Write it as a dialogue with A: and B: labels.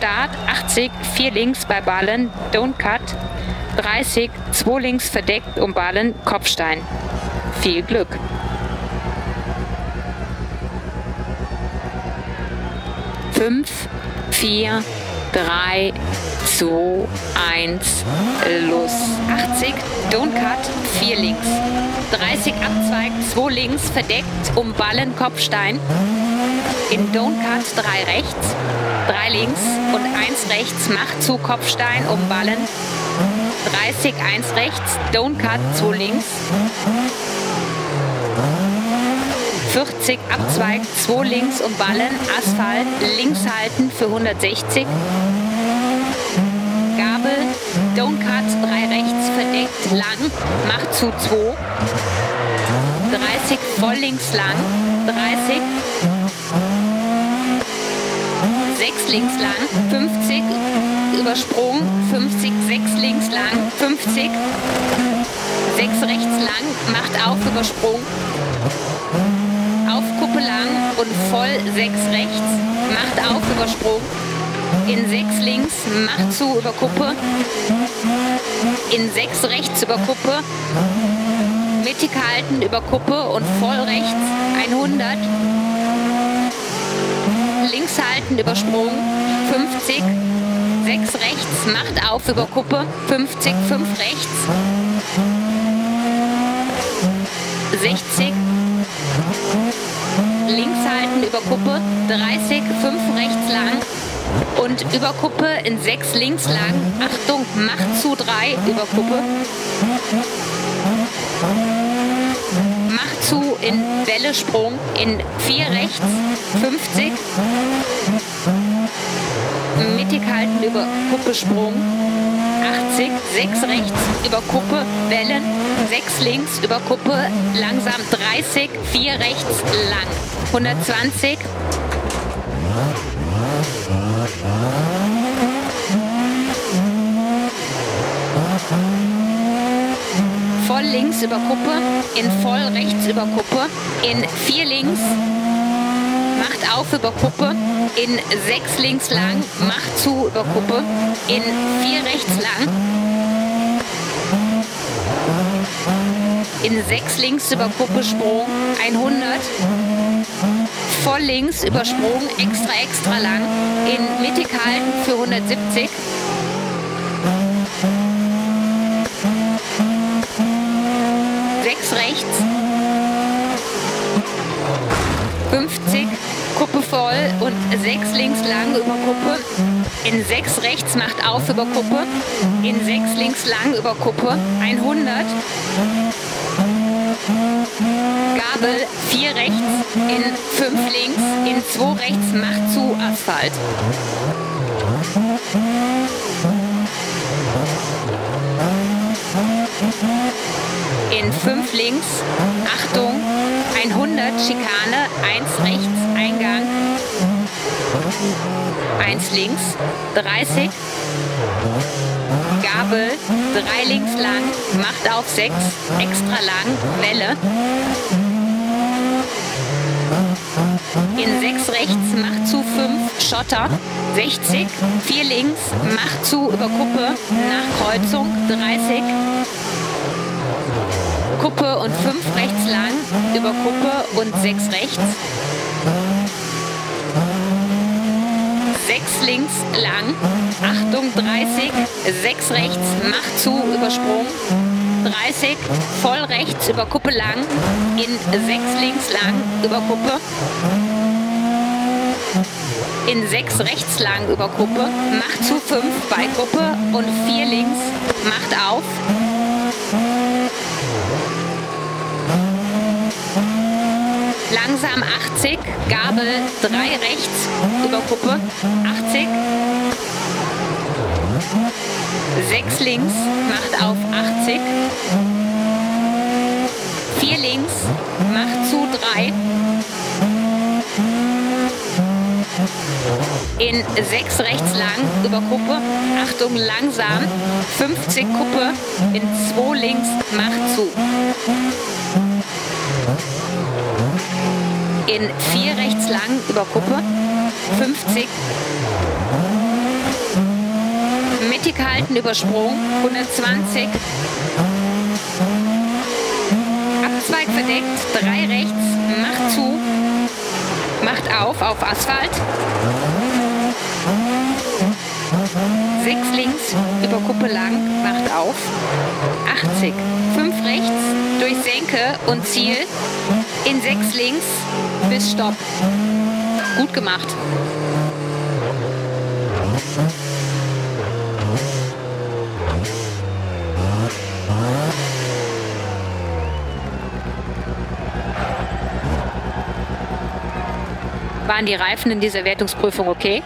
A: Start 80, 4 links bei Ballen, Don't Cut. 30, 2 links verdeckt um Ballen, Kopfstein. Viel Glück! Fünf, vier, drei, zwei, eins, los. 80, Don't Cut, 4 links. 30 abzweigt, 2 links, verdeckt um Ballen, Kopfstein. In Don't Cut 3 rechts, 3 links und 1 rechts, macht zu Kopfstein um Ballen. 30, 1 rechts, Don't Cut, 2 links. 40 abzweigt, 2 links um Ballen, Asphalt, links halten für 160. Gabel, Don't Cut, 3 rechts, verdeckt, lang, macht zu 2. 30 voll links lang, 30. 6 links lang, 50 übersprungen, 50, 6 links lang, 50. 6 rechts lang, macht auf, übersprungen. Auf Kuppe lang und voll 6 rechts, macht auf, übersprungen. In 6 links, macht zu über Kuppe. In 6 rechts über Kuppe. Mittig halten über Kuppe und voll rechts 100. Links halten übersprungen 50. 6 rechts, macht auf über Kuppe. 50, 5 rechts. 60. Links halten über Kuppe. 30, 5 rechts lang. Und über Kuppe in 6 links lang. Achtung, macht zu 3 über Kuppe. Zu in Wellesprung in 4 rechts. 50. Mittig halten über Kuppe Sprung. 80, 6 rechts über Kuppe, Wellen, 6 links über Kuppe, langsam 30, 4 rechts lang. 120. Voll links über Kuppe, in voll rechts über Kuppe, in 4 links, macht auf über Kuppe, in 6 links lang, macht zu über Kuppe, in 4 rechts lang, in 6 links über Kuppe Sprung, 100, voll links übersprungen, extra extra lang, in mittig halten für 170, Sechs rechts. 50, Kuppe voll und 6 links lang über Kuppe. In 6 rechts macht auf über Kuppe. In 6 links lang über Kuppe. 100. Gabel 4 rechts, in 5 links, in 2 rechts macht zu Asphalt. In 5 links, Achtung, 100 Schikane, 1 rechts, Eingang, 1 links, 30, Gabel, 3 links lang, macht auf 6, extra lang, Welle. In 6 rechts, macht zu 5, Schotter, 60, 4 links, macht zu über Kuppe, nach Kreuzung, 30, Kuppe und 5 rechts lang, über Kuppe und 6 rechts. 6 links lang, Achtung 30, 6 rechts, macht zu, übersprung. 30, voll rechts, über Kuppe lang, in 6 links lang, über Kuppe. In 6 rechts lang über Kuppe, macht zu 5 bei Kuppe und 4 links, macht auf. Langsam 80, Gabel 3 rechts über Kuppe, 80. 6 links, macht auf 80. 4 links, macht zu 3. In 6 rechts lang über Kuppe, Achtung langsam, 50 Kuppe, in 2 links, macht zu. In 4 rechts lang über Kuppe, 50. Mittig halten, Übersprung, 120. Abzweig verdeckt, 3 rechts, macht zu, macht auf, auf Asphalt. 6 links, über Kuppe lang, macht auf. 80, 5 rechts, durch Senke und Ziel. In 6 links, bis Stopp. Gut gemacht. Waren die Reifen in dieser Wertungsprüfung okay?